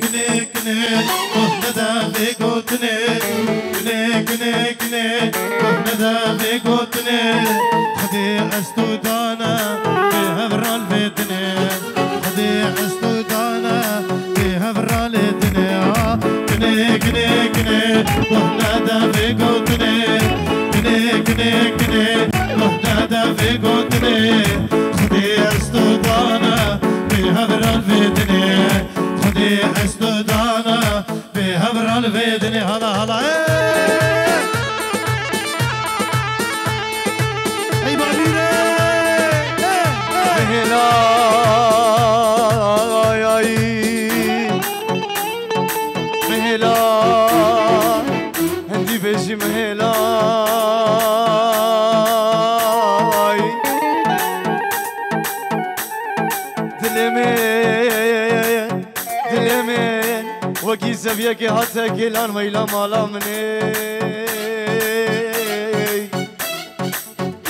كني كني في قوتني كني كني في قوتني خدي الفتني كني وهندا في في قوتني خدي استودانا بهبر الفتني خدي استودانا بهبر الفتني هلا هلا vijekê hat e gêlan weyla mala minê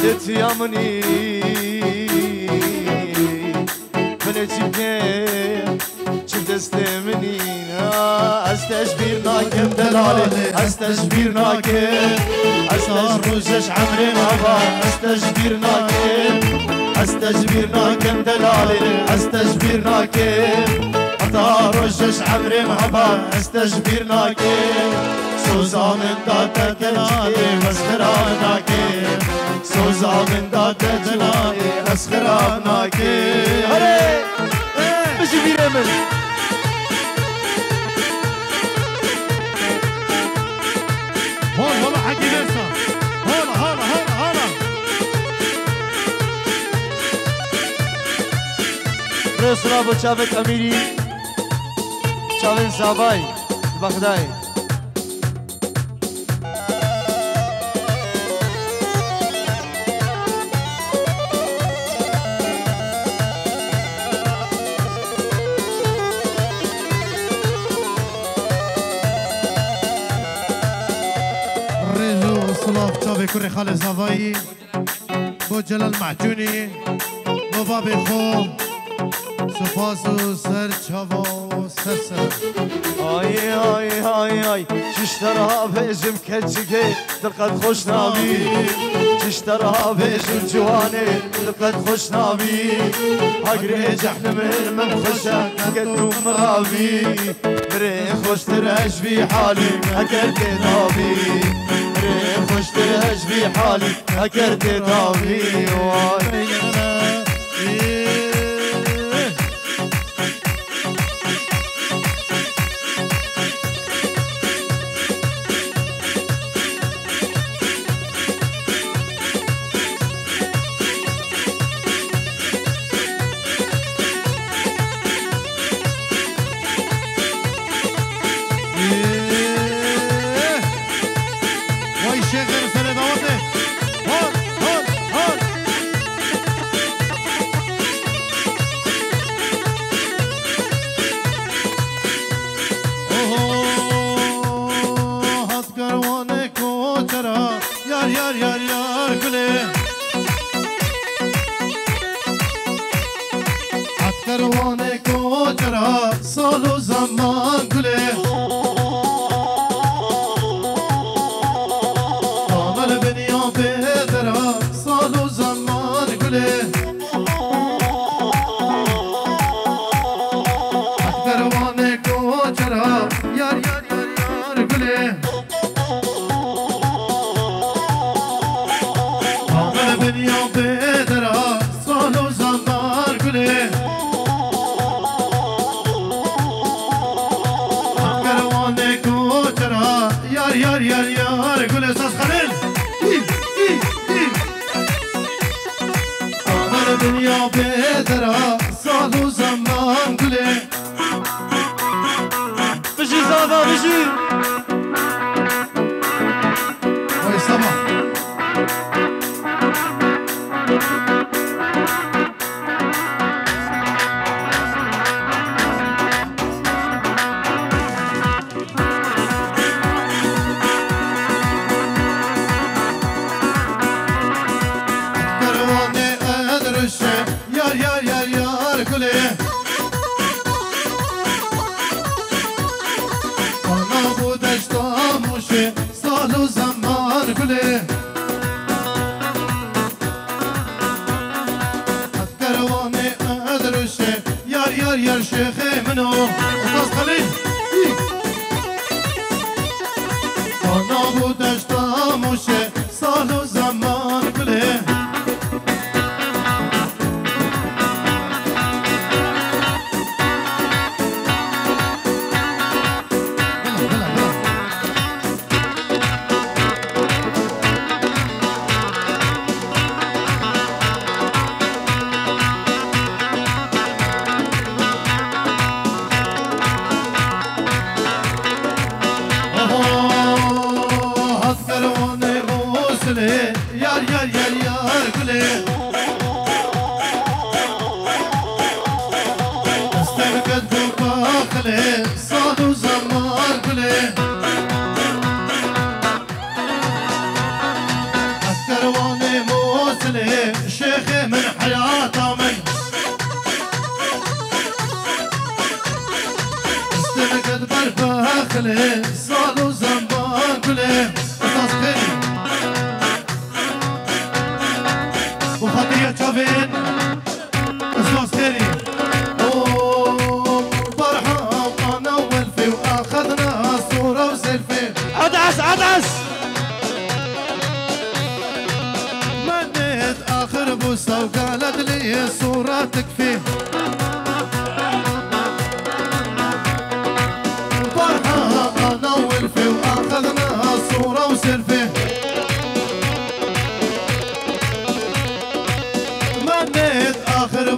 Dê tiya minî hani Minê çîpkê çi destê minî Ez teşbîr nakim delalê Ez teşbîr nakim Ez tar rûjeş emrê nava Ez teşbîr nakim Ez teşbîr nakim delalê Ez ناكم أطارشش عمري مابا استشبير ناكم سوزا من داتا تلالي مسخراناكم سوزا من داتا جلالي مسخراناكم هري! مش بيرمل هون والله حكي لسه هون هون هون هون. رسنا با چاوت امیری چاوین زابای بغدای رزو صلاف چاوی کره خال زابایی با جلال معجونی مباب خو سپاس و سر چاوان سر آی آی آی آی چشترها بجم کچگه دلقت خوش ناوی چشترها بجم جوانه دلقت خوش ناوی اگر جحنم من خوشه قدو مرابی بره خوش ترش بی حالی اگر تنابی بره خوش ترش بی حالی تنابی وای وای.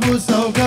Somos.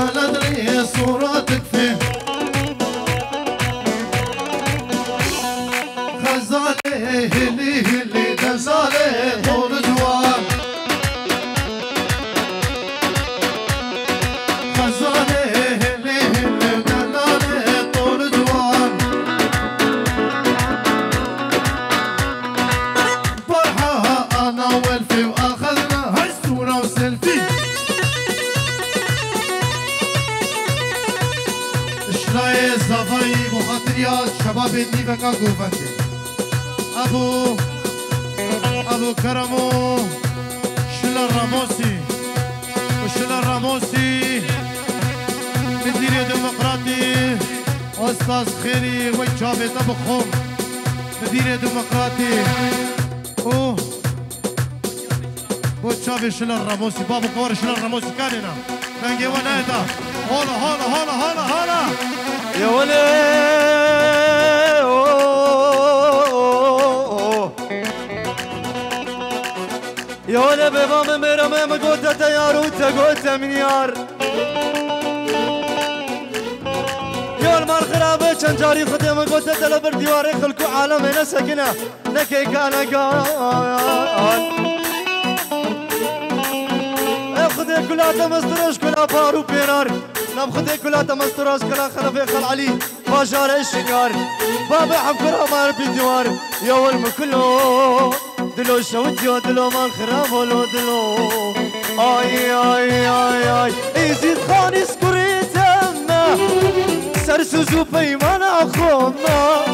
شل راموسی بابو کار شل راموسی کارینا رنگی و نایتا هالا هالا هالا هالا هالا يا ولي يا ولي بابا مرة ما قلت تيار وانت قلت من يار يا المار خرابة كان جاري خدمة قلت تلبر ديواري خلقوا عالم هنا سكنة نكي كان قال كلها مسترش كلها فارو بينار نام خدي كلها مسترش كلها خلفي خل علي باجار الشنيار بابا حفكرها مال بالديوار يا ولم كله دلو شوتيو دلو مال خراب ولو دلو. اي اي اي اي يزيد خاني سكريتنا سرسوزو بيمان اخوما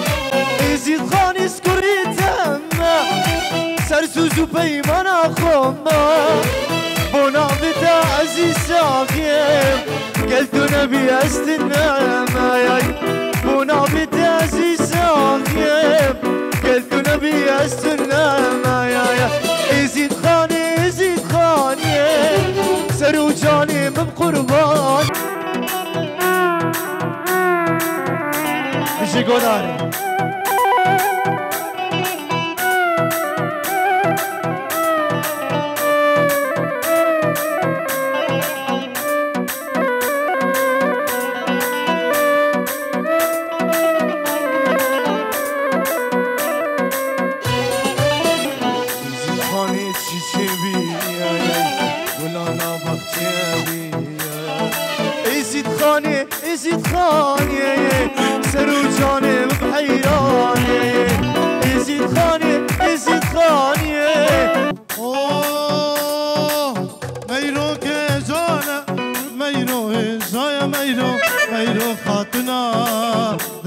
يزيد خاني سكريتنا سرسوزو بيمان اخوما بنابت عزيز ساقيم قلت نبي أستنى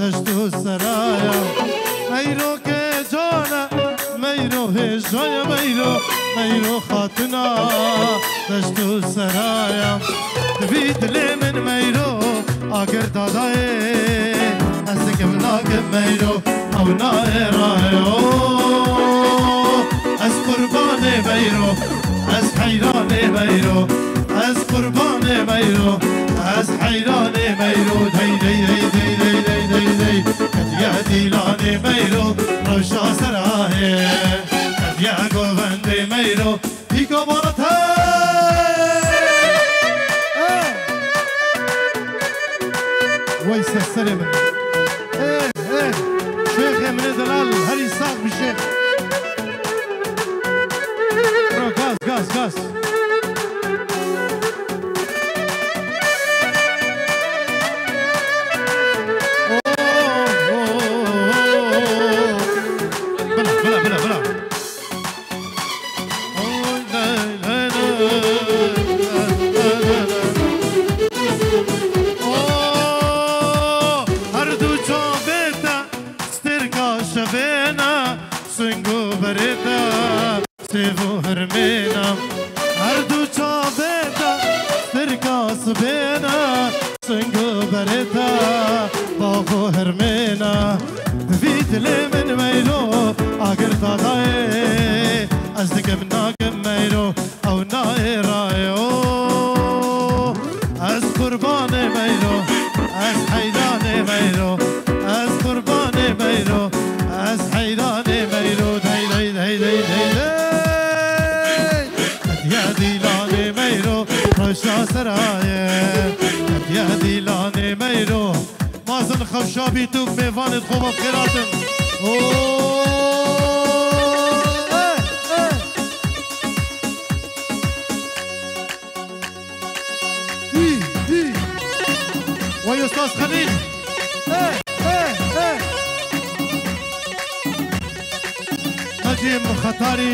نشتو سرايا ميرو كجونا ميرو هجويا ميرو ميرو خاطنا نشتو سرايا دبي دلي من ميرو آگر داداي أسكم ناقب ميرو أو ناي رايو أس قربان ميرو أس حيران ميرو أس قربان ميرو أس حيران ميرو دي دي دي دي دي, دي दिलाने मेरो रोशा है। कन्या को वंदे मेरो इको बोला था वही ससरे में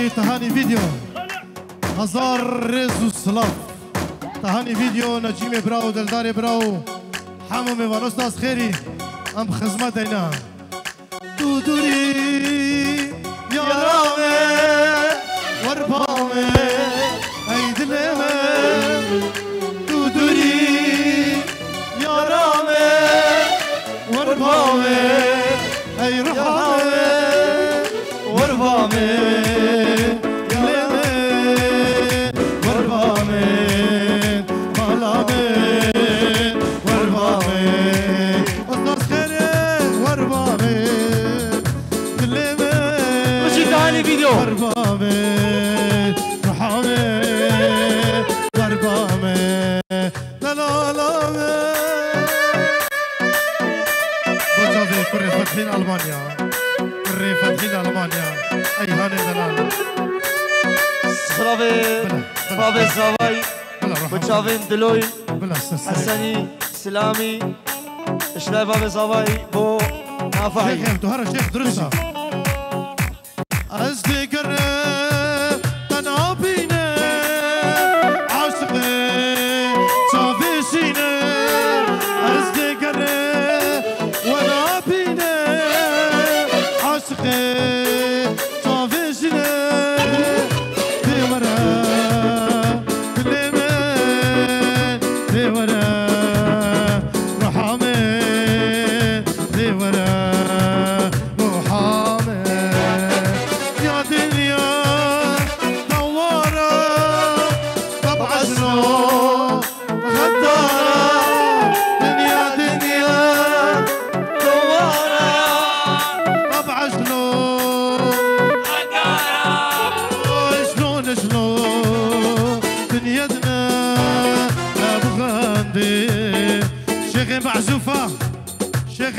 تهاني فيديو. هزار رز وسلاف تهاني فيديو نجيم براو دلدار براو. حمو ميوان أستاذ خيري أم خدمت اینا دودوري يا رامي وربامي أي دلمة. دودوري يا رامي وربامي أي رحامي وربامي. ثواني فيديو. ضربامي دلوي حسني سلامي شلافا بصباي بو نافعي شيخ انتو هرا شيخ درسها Azdikar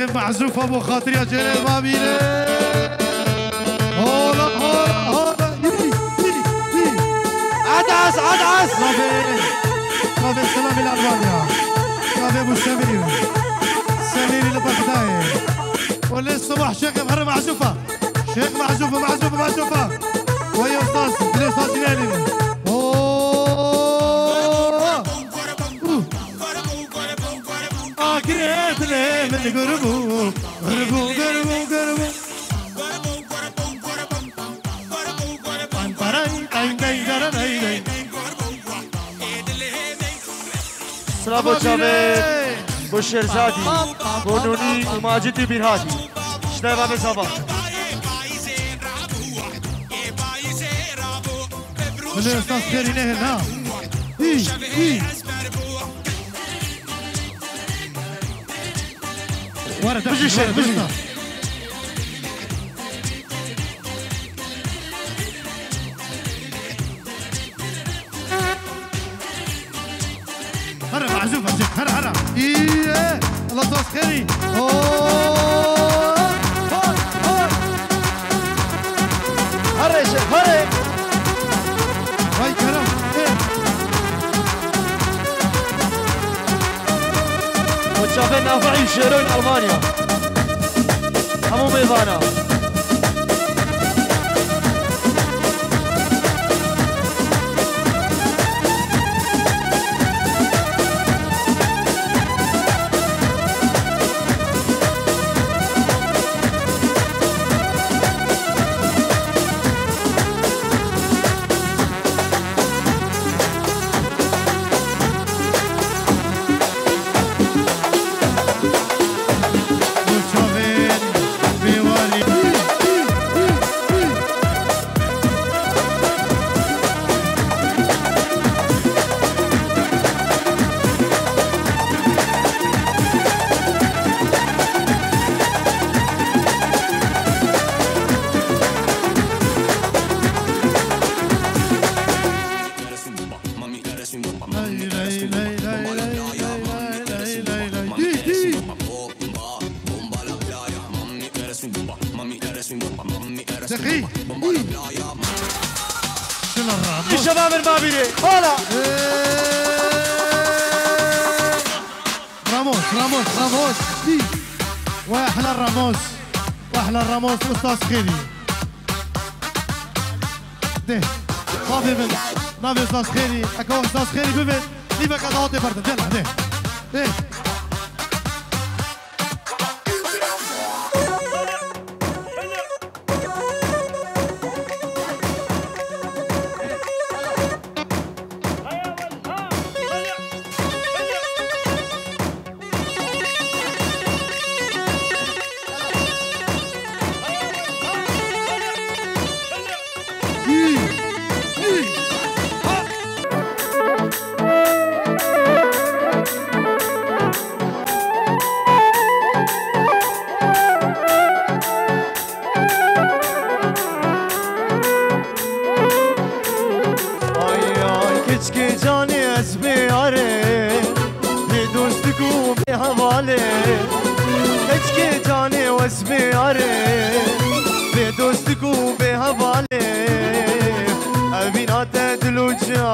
الكاتب معزوف ابو خاطر يا جلال بابيلي هولا هولا هولا يلي يلي ادعس ادعس كافي كافي سلام الاربابيا كافي ابو سمير سمير البغدادي وللصبح شيخ مهر معزوفة. شيخ معزوفة معزوفة معزوفة. ويا أستاذ الاستاذ جلالي Kreml gurbu, gurbu, gurbu, gurbu. Srabo Javed, Busherzadi, Bonuni, Majidi Birhadi. Shneva Bezava. Bunu esnaf yerine ne? İyi, iyi. ورا تحت. بجي الشارع بجي هرب عزوف عزوف هرب هرب إيه الله توس خيري. أوه. بين أفعي روين ألمانيا. همو ميضانا راموس راموس. دي وأحلى الراموس وأحلى الراموس أستاذ خيري ده نافي بن نافي أستاذ خيري اكو أستاذ خيري ببن ليفا كادوتي برد. يلا ده ده हाले कच के जाने वस में आरे बे दोस्त को बे हवाले अभी ना तय दिलो जा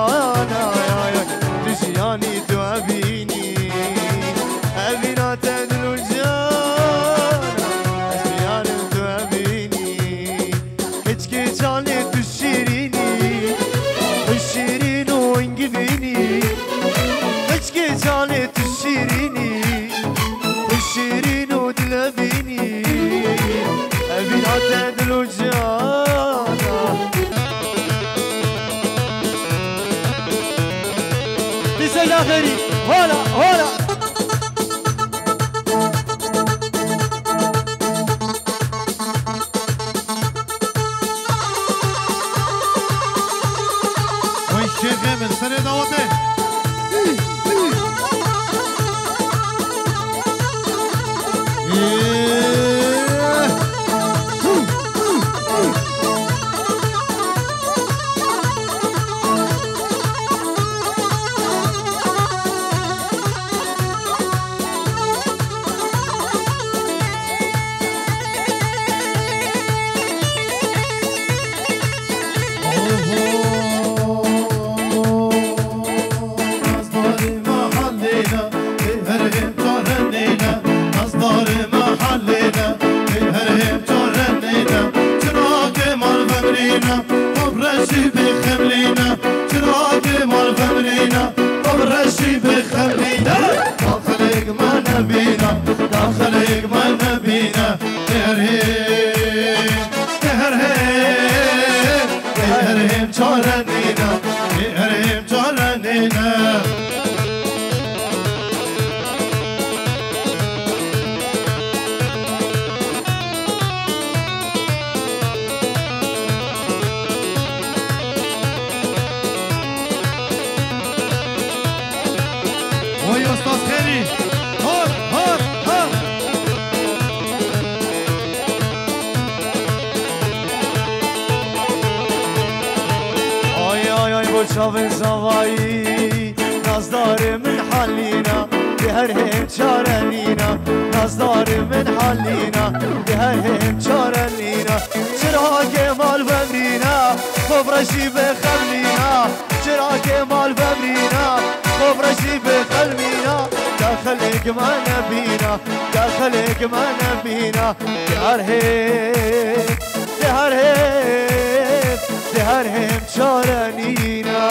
خملینا چرا که مال بمرینا خبرشی به خلمینا داخلك ما نبينا داخلك ما نبينا دهر هيك دهر هيك دهر هم چارنینا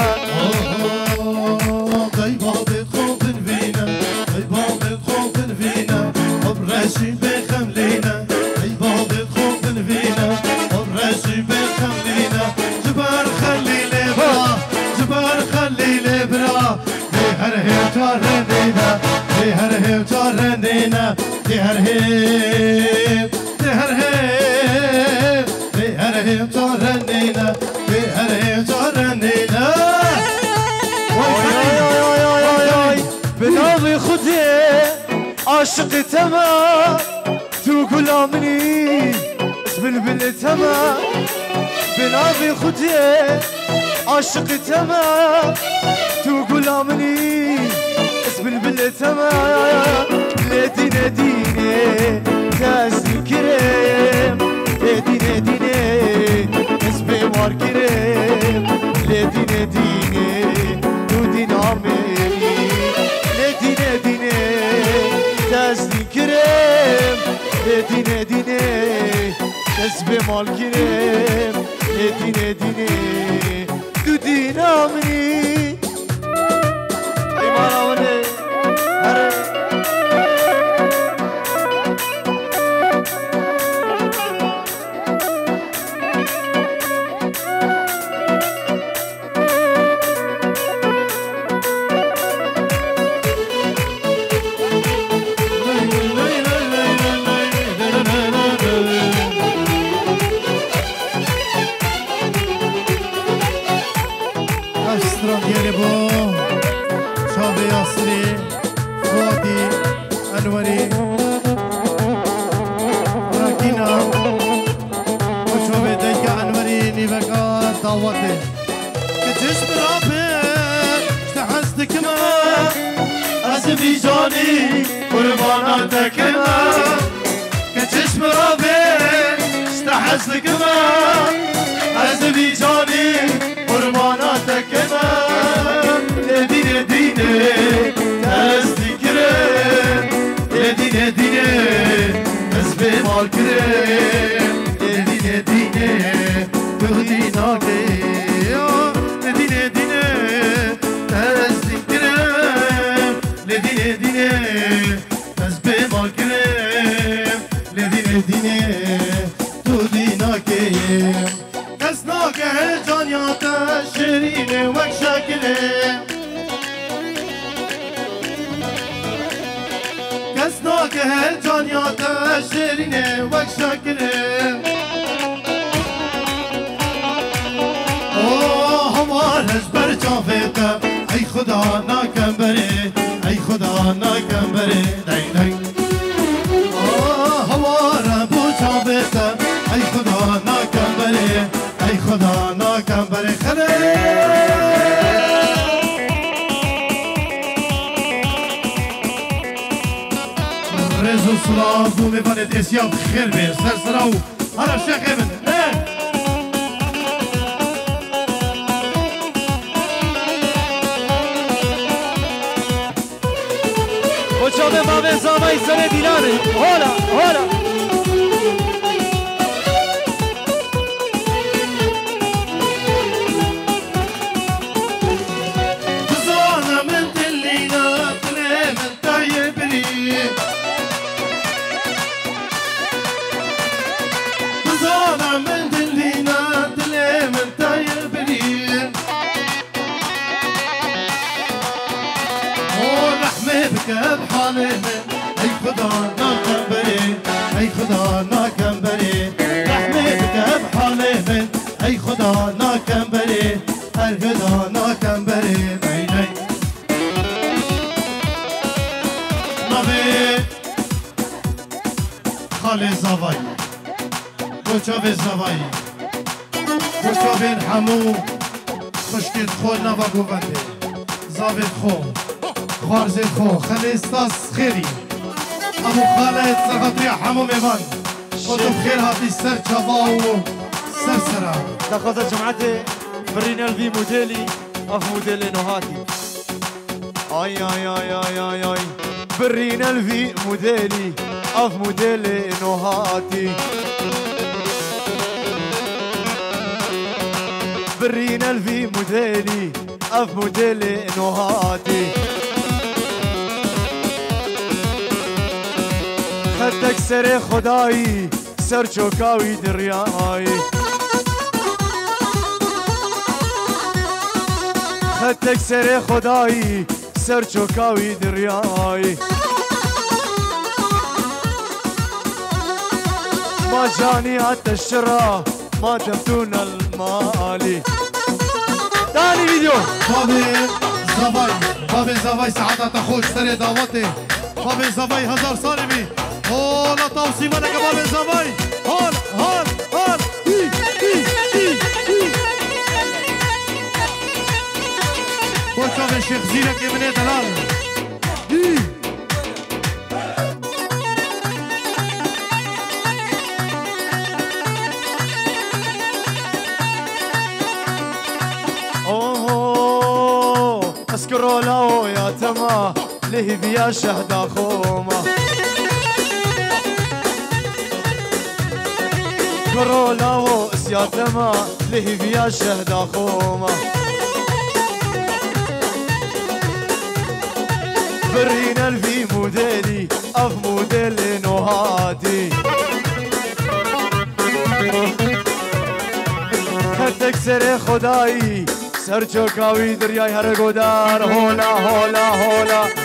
قيبابت خوفن فينا قيبابت خوفن فينا وبراشي بخملينا هر هي هر هي هر هي تارنينا هر هي تارنينا آی آی آی آی آی به نام خودی عاشق خودی عاشق تمام تو غلامني اسم البل تمام لدينا ديني كاس الكريم لدينا ديني اسمي مار كريم لدينا ديني دودين عمري لدينا ديني كاس الكريم لدينا ديني اسمي مال كريم لدينا ديني دودين عمري اشتحست کما از ویجانی sitting there watching. دەستیا بخێر بێ سەرسرا و هەرە شەقێ من بۆچۆ بێ باێ زاوای سەرێ دیلارێ نا بری هر گدا نی نی نوی خال زوای گوچا به زوای به همو. خشکت خو نوا گوونده زاوید خو. خوارز خو. خلیستاس خیری. همو خاله سقطری همو میوان خودم خیر هاتی سر و سر سرا دخلت جمعتي فرينا الفي موديلي. أف موديلي نوهاتي آي آي آي آي آي آي. برينا الفي موديلي. أف موديلي نوهاتي برينا الفي موديلي. أف موديلي نوهاتي خدك سر خدایی سر چوکاوی دریایی. خدك سر خدایی سر چوکاوی دریایی ما جاني حتى الشرا ما تبتون المالي تاني فيديو بابي زباي بابي زباي ساعتها تخوش سري دعوتي بابي زباي هزار صارمي هولا توصي منك بابي زباي هول هول شاف الشيخ زينك إي اوه اسكروا له يا تما ليه بيا شهد خوما اسكروا له يا تما ليه بيا شهد خوما الفي موديلي أف موديلي نوهاتي خدك سر خدایی سر چوکاوی دریای هر گودار هولا هولا هولا.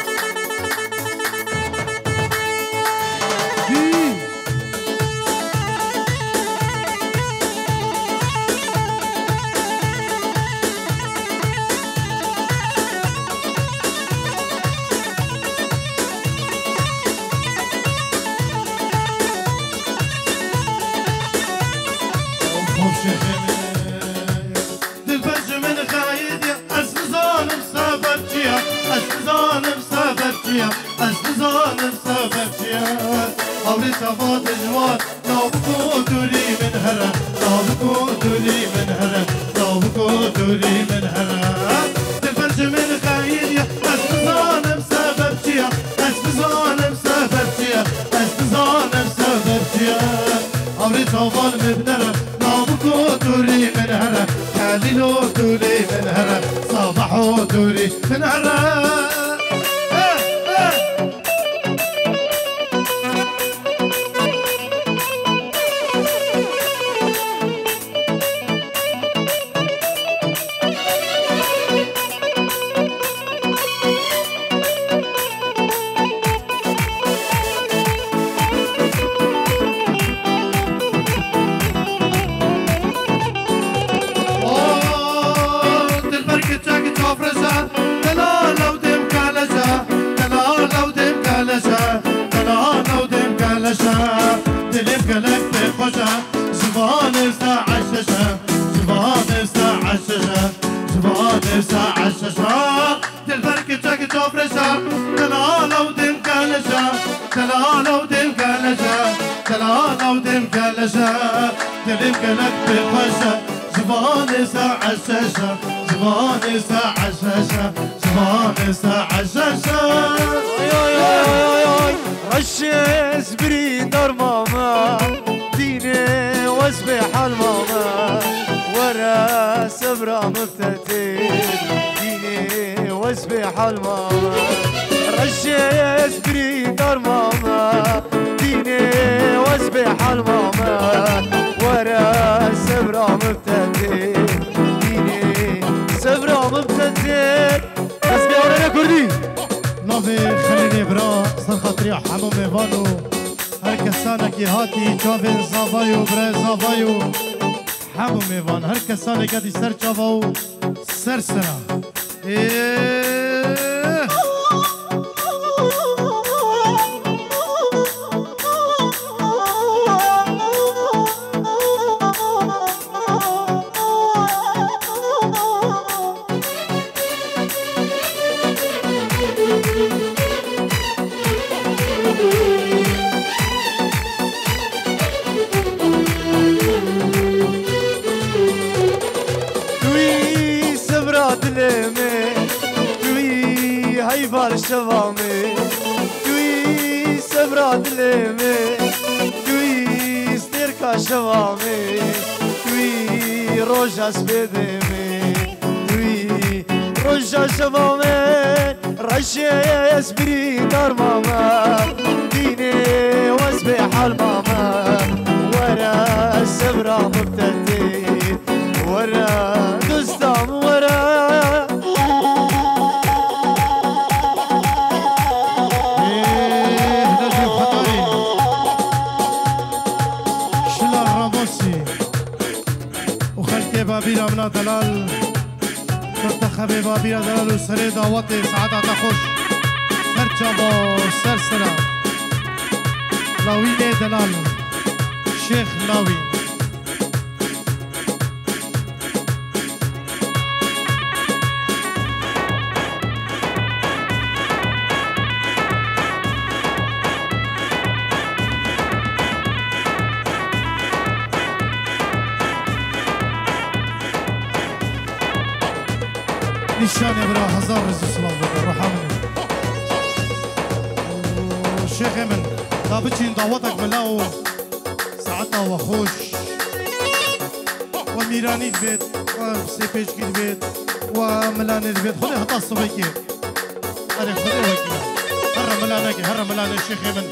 تلا لو دم كالشا تلا لو دم كالشا تلا لو دم كالشا دلم كلك تخشا زبان ساعة الشاشة زبان ساعة الشاشة زبان ساعة الشاشة رشيس بريد ماما ديني واسبح الماما ورا سبرة مفتتين ديني واسبح الماما رشيس بريد ماما ديني واسبح الماما ورا سبرة مفتتين ديني سبرة مفتتين اسمي ورانا كردي. نافي خليني برا. سر خاطري حمو ميفانو هر کسانه که هاتی چاوین زاوایو برای زاوایو. همو میوان هر کسانه که دی سر چاواو سر سرا. Yeah. يسبري دار ماما ديني واسبح الماما ورا السبرا مبتدي ورا دستام ورا بابيرا من دلال. منتخب بابيرا دلال وسري دعوتي سعادة تخش. جابا سرسره لاوی دلال. شیخ لاوی طابتشين دعوتك بلاو. ساعتها وخوش. وميراني البيت وسيبيشكي البيت وملاني البيت. خذي حطها الصبيكي هذه خذي هيك هرا ملانك هرا ملاني شيخ من